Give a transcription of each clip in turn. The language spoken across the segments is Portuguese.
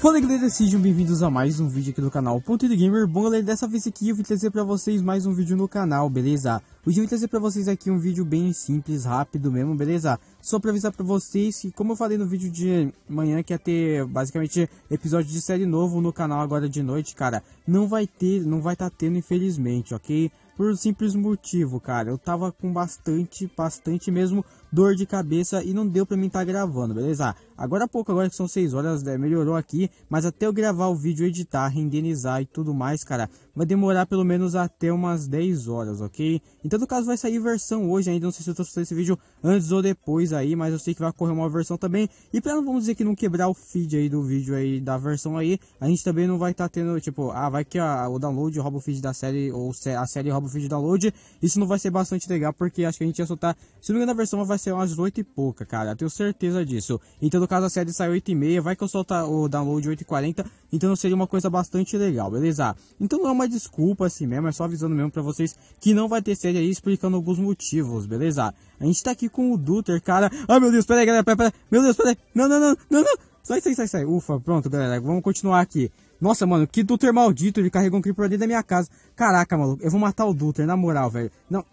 Fala galera, sejam bem-vindos a mais um vídeo aqui do canal Ponto de Gamer. Bom galera, dessa vez aqui eu vim trazer pra vocês mais um vídeo no canal, beleza? Hoje eu vim trazer pra vocês aqui um vídeo bem simples, rápido mesmo, beleza? Só pra avisar pra vocês que, como eu falei no vídeo de manhã, que ia ter basicamente episódio de série novo no canal agora de noite, cara, não vai ter, não vai estar tá tendo infelizmente, ok? Por um simples motivo, cara, eu tava com bastante, bastante mesmo dor de cabeça e não deu pra mim estar tá gravando, beleza? Agora há pouco, agora que são 6 horas, né, melhorou aqui, mas até eu gravar o vídeo, editar, renderizar e tudo mais, cara, vai demorar pelo menos até umas 10 horas, ok? Então, no caso, vai sair versão hoje ainda, não sei se eu tô fazendo esse vídeo antes ou depois aí, mas eu sei que vai correr uma versão também. E pra não vamos dizer que não quebrar o feed aí do vídeo aí, da versão aí, a gente também não vai estar tá tendo, tipo, ah, vai que o download rouba o feed da série, ou a série rouba o feed download, isso não vai ser bastante legal, porque acho que a gente ia soltar, se não me engano a versão vai ser umas 8 e pouca, cara, tenho certeza disso. Então, caso a série sai 8 e meia, vai que eu soltar o download 8 e 40, então seria uma coisa bastante legal, beleza? Então não é uma desculpa assim mesmo, é só avisando mesmo pra vocês que não vai ter série aí explicando alguns motivos, beleza? A gente tá aqui com o Duter, cara. Ai meu Deus, peraí, galera, peraí, peraí. Meu Deus, peraí. Não, não, não, não, não. Sai, sai, sai, sai. Ufa, pronto, galera, vamos continuar aqui. Nossa, mano, que Duter maldito, ele carregou um creeper dentro da minha casa. Caraca, maluco, eu vou matar o Duter, na moral, velho. Não.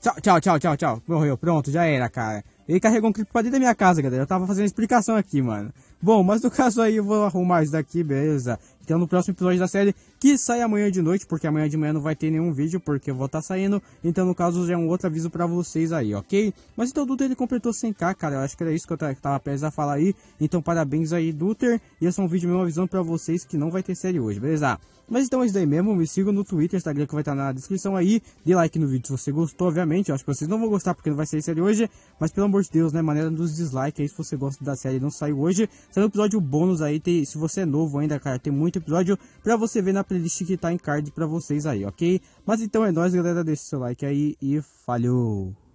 Tchau, tchau, tchau, tchau, tchau. Morreu, pronto, já era, cara. Ele carregou um clipe pra dentro da minha casa, galera. Eu tava fazendo explicação aqui, mano. Bom, mas no caso aí eu vou arrumar isso daqui, beleza? Então no próximo episódio da série, que sai amanhã de noite, porque amanhã de manhã não vai ter nenhum vídeo, porque eu vou estar tá saindo. Então no caso já é um outro aviso pra vocês aí, ok? Mas então o Duter ele completou 100k, cara. Eu acho que era isso que eu tava prestes a falar aí. Então parabéns aí, Duter. E esse é um vídeo mesmo avisando pra vocês que não vai ter série hoje, beleza? Mas então é isso daí mesmo, me sigam no Twitter, Instagram que vai estar na descrição aí. Dê like no vídeo se você gostou, obviamente. Eu acho que vocês não vão gostar porque não vai sair série hoje. Mas pelo amor de Deus, né? Maneira dos dislikes aí se você gosta da série não saiu hoje. Sai um episódio bônus aí, tem, se você é novo ainda, cara, tem muito episódio pra você ver na playlist que tá em card pra vocês aí, ok? Mas então é nóis, galera. Deixa seu like aí e falhou!